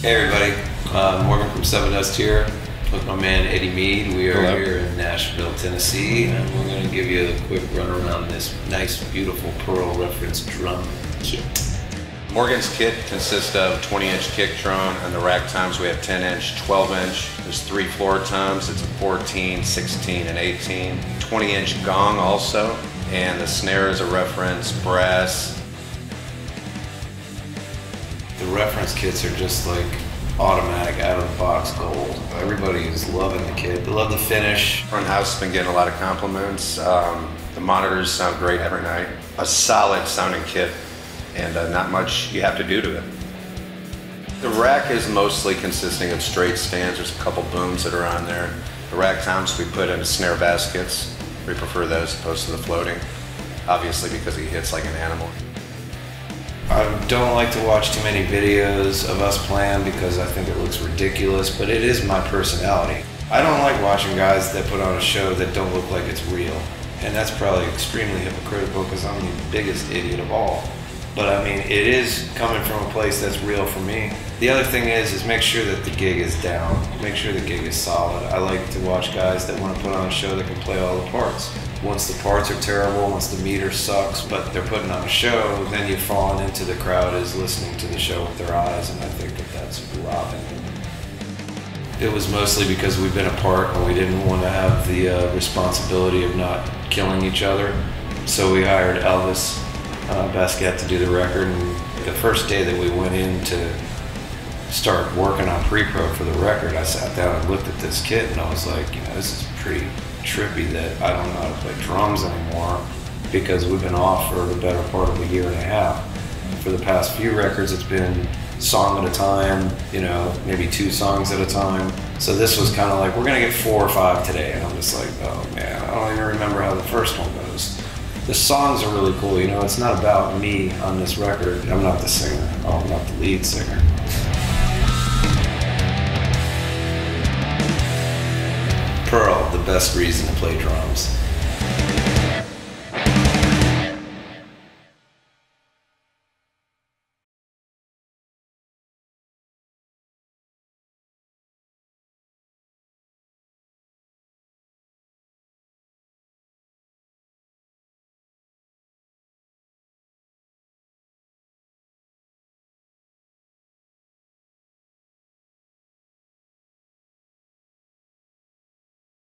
Hey everybody, uh, Morgan from Sevendust here with my man Eddie Meade. We are Hello. here in Nashville, Tennessee, and we're going to give you a quick run around this nice, beautiful Pearl reference drum kit. Morgan's kit consists of 20-inch kick drum, and the rack toms we have 10-inch, 12-inch. There's three floor toms. It's a 14, 16, and 18. 20-inch gong also, and the snare is a reference brass. The reference kits are just like automatic, out of the box gold. Everybody is loving the kit. They love the finish. Front house has been getting a lot of compliments. Um, the monitors sound great every night. A solid sounding kit, and uh, not much you have to do to it. The rack is mostly consisting of straight stands. There's a couple booms that are on there. The rack toms we put into snare baskets. We prefer those opposed to the floating, obviously because he hits like an animal. I don't like to watch too many videos of us playing because I think it looks ridiculous, but it is my personality. I don't like watching guys that put on a show that don't look like it's real. And that's probably extremely hypocritical because I'm the biggest idiot of all. But I mean, it is coming from a place that's real for me. The other thing is, is make sure that the gig is down. Make sure the gig is solid. I like to watch guys that want to put on a show that can play all the parts. Once the parts are terrible, once the meter sucks, but they're putting on a show, then you've fallen into the crowd is listening to the show with their eyes, and I think that that's robbing. It was mostly because we've been apart and we didn't want to have the uh, responsibility of not killing each other. So we hired Elvis uh, Baskette to do the record. And the first day that we went in to start working on pre-pro for the record, I sat down and looked at this kit and I was like, you know, this is pretty trippy that I don't know how to play drums anymore because we've been off for the better part of a year and a half. For the past few records, it's been song at a time, you know, maybe two songs at a time. So this was kind of like, we're going to get four or five today. And I'm just like, oh man, I don't even remember how the first one goes. The songs are really cool, you know, it's not about me on this record. I'm not the singer, oh, I'm not the lead singer. Pearl, the best reason to play drums.